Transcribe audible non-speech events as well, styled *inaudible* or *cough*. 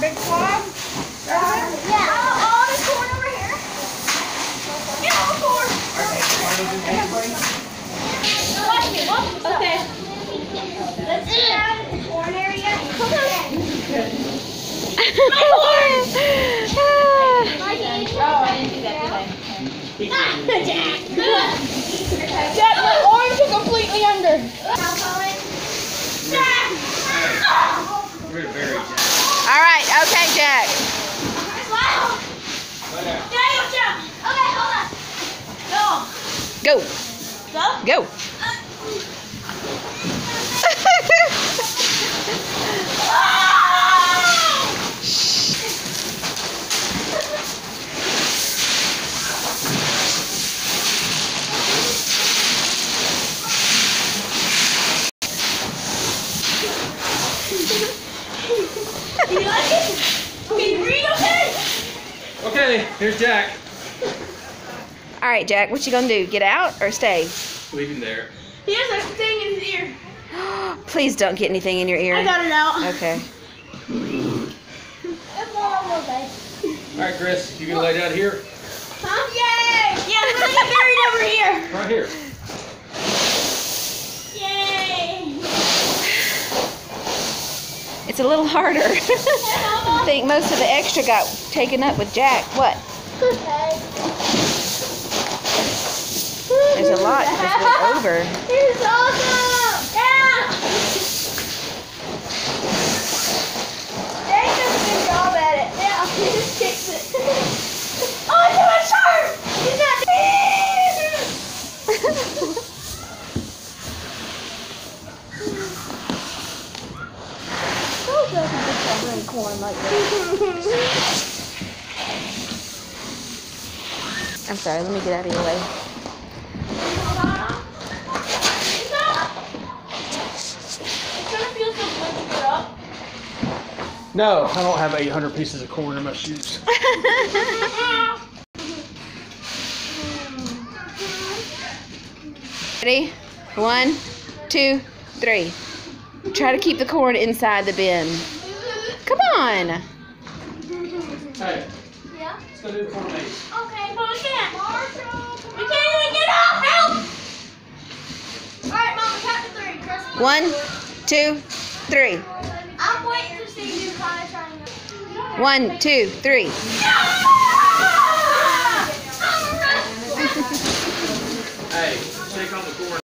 Big swab? Yeah. All, all the corn over here. Get all the corn. Okay. Let's get out of the corn area. Come Jack, my arms are completely under. We're very All right, okay, Jack. Go. Go. Go. *laughs* *laughs* *laughs* Okay, here's Jack. All right, Jack, what you gonna do? Get out or stay? Leave him there. He has a thing in his ear. *gasps* Please don't get anything in your ear. I got it out. Okay. It's all over, All right, Chris, you gonna lay down here? Huh? Yay! Yeah, I'm gonna get buried over here. Right here. Yay! It's a little harder. *laughs* I think most of the extra got taken up with Jack. What? There's a lot just went over. Who doesn't get covering corn like this? I'm sorry, let me get out of your way. No, I don't have 800 pieces of corn in my shoes. *laughs* Ready? One, two, three. Try to keep the corn inside the bin. Come on. Hey. Yeah? Let's go do the corn maze. Okay, Mom, can't. Marshall, we can't even get up. Help! All right, Mom, count to three. First One, two, three. I'm waiting to see you try trying. One, two, three. Yeah! hey, take on the corn.